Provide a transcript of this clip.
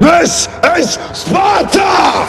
This is Sparta!